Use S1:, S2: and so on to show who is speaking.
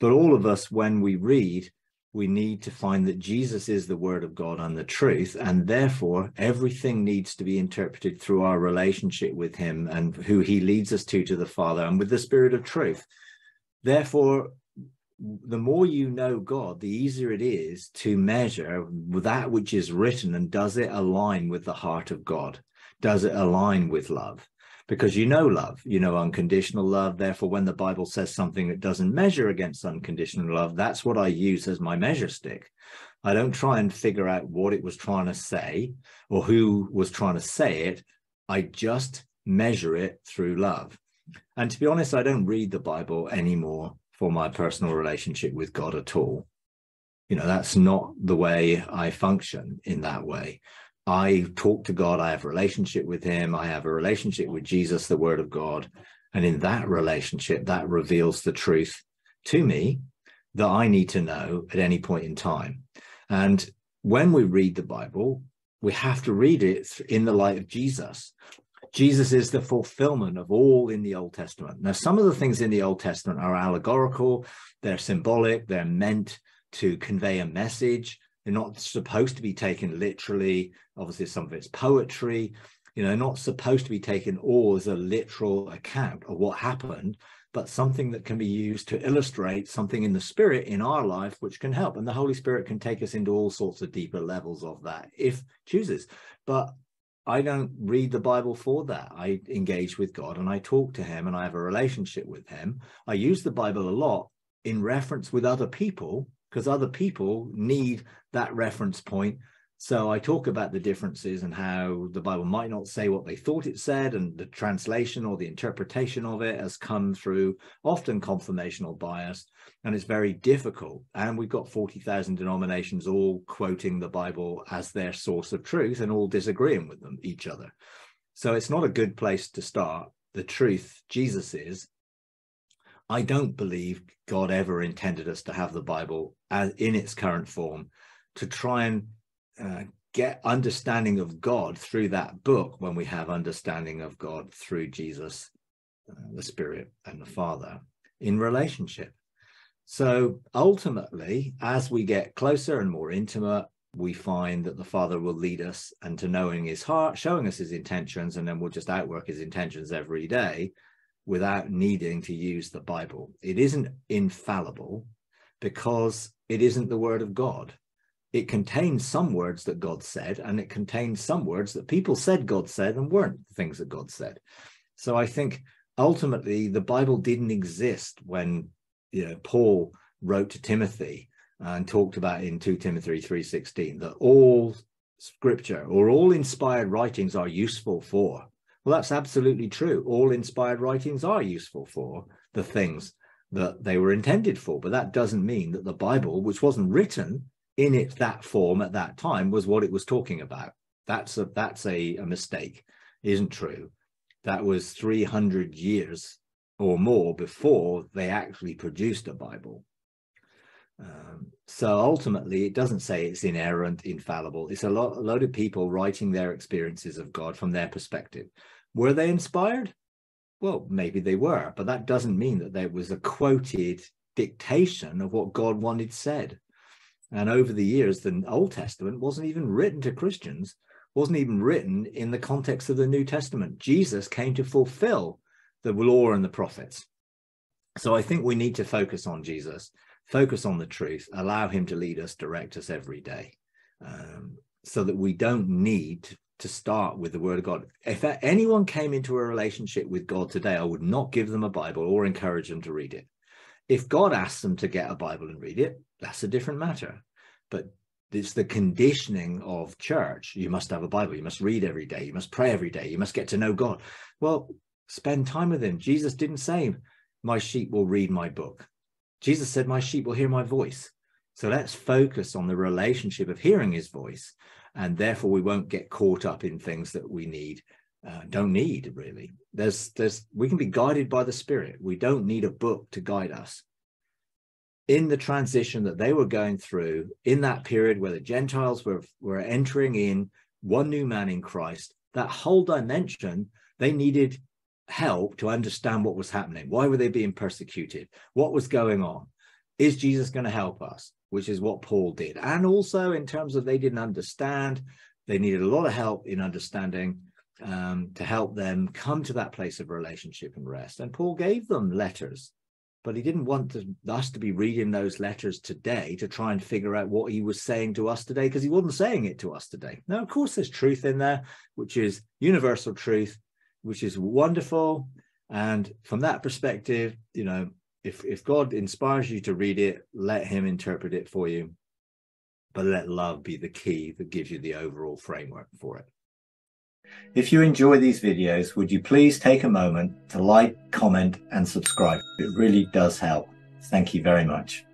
S1: But all of us, when we read, we need to find that Jesus is the word of God and the truth, and therefore everything needs to be interpreted through our relationship with him and who he leads us to to the Father and with the Spirit of truth. Therefore, the more you know God, the easier it is to measure that which is written and does it align with the heart of God? Does it align with love? Because you know love, you know unconditional love. Therefore, when the Bible says something that doesn't measure against unconditional love, that's what I use as my measure stick. I don't try and figure out what it was trying to say or who was trying to say it. I just measure it through love. And to be honest, I don't read the Bible anymore for my personal relationship with God at all. You know, that's not the way I function in that way. I talk to God, I have a relationship with Him, I have a relationship with Jesus, the Word of God. And in that relationship, that reveals the truth to me that I need to know at any point in time. And when we read the Bible, we have to read it in the light of Jesus. Jesus is the fulfillment of all in the Old Testament. Now, some of the things in the Old Testament are allegorical, they're symbolic, they're meant to convey a message. They're not supposed to be taken literally. Obviously, some of it's poetry. You know, not supposed to be taken all as a literal account of what happened, but something that can be used to illustrate something in the spirit in our life, which can help. And the Holy Spirit can take us into all sorts of deeper levels of that if chooses. But I don't read the Bible for that. I engage with God and I talk to Him and I have a relationship with Him. I use the Bible a lot in reference with other people because other people need that reference point so I talk about the differences and how the Bible might not say what they thought it said, and the translation or the interpretation of it has come through often confirmational bias, and it's very difficult. And we've got 40,000 denominations all quoting the Bible as their source of truth and all disagreeing with them, each other. So it's not a good place to start. The truth, Jesus is, I don't believe God ever intended us to have the Bible as, in its current form to try and uh, get understanding of God through that book when we have understanding of God through Jesus, uh, the Spirit, and the Father in relationship. So ultimately, as we get closer and more intimate, we find that the Father will lead us and to knowing his heart, showing us his intentions, and then we'll just outwork his intentions every day without needing to use the Bible. It isn't infallible because it isn't the word of God it contains some words that God said, and it contains some words that people said God said and weren't things that God said. So I think ultimately the Bible didn't exist when you know Paul wrote to Timothy and talked about in 2 Timothy 3:16 that all scripture or all inspired writings are useful for. Well, that's absolutely true. All inspired writings are useful for the things that they were intended for, but that doesn't mean that the Bible, which wasn't written in it that form at that time was what it was talking about. That's a that's a, a mistake, isn't true. That was 300 years or more before they actually produced a Bible. Um, so ultimately, it doesn't say it's inerrant, infallible. It's a lot, a lot of people writing their experiences of God from their perspective. Were they inspired? Well, maybe they were, but that doesn't mean that there was a quoted dictation of what God wanted said. And over the years, the Old Testament wasn't even written to Christians, wasn't even written in the context of the New Testament. Jesus came to fulfill the law and the prophets. So I think we need to focus on Jesus, focus on the truth, allow him to lead us, direct us every day, um, so that we don't need to start with the word of God. If anyone came into a relationship with God today, I would not give them a Bible or encourage them to read it. If God asks them to get a Bible and read it, that's a different matter. But it's the conditioning of church. You must have a Bible. You must read every day. You must pray every day. You must get to know God. Well, spend time with him. Jesus didn't say, My sheep will read my book. Jesus said, My sheep will hear my voice. So let's focus on the relationship of hearing his voice. And therefore, we won't get caught up in things that we need, uh, don't need really. There's, there's, we can be guided by the Spirit. We don't need a book to guide us in the transition that they were going through in that period where the Gentiles were, were entering in one new man in Christ, that whole dimension, they needed help to understand what was happening. Why were they being persecuted? What was going on? is Jesus going to help us? Which is what Paul did. And also in terms of they didn't understand, they needed a lot of help in understanding um, to help them come to that place of relationship and rest. And Paul gave them letters, but he didn't want to, us to be reading those letters today to try and figure out what he was saying to us today, because he wasn't saying it to us today. Now, of course, there's truth in there, which is universal truth, which is wonderful. And from that perspective, you know, if if God inspires you to read it, let him interpret it for you. But let love be the key that gives you the overall framework for it. If you enjoy these videos, would you please take a moment to like, comment, and subscribe? It really does help. Thank you very much.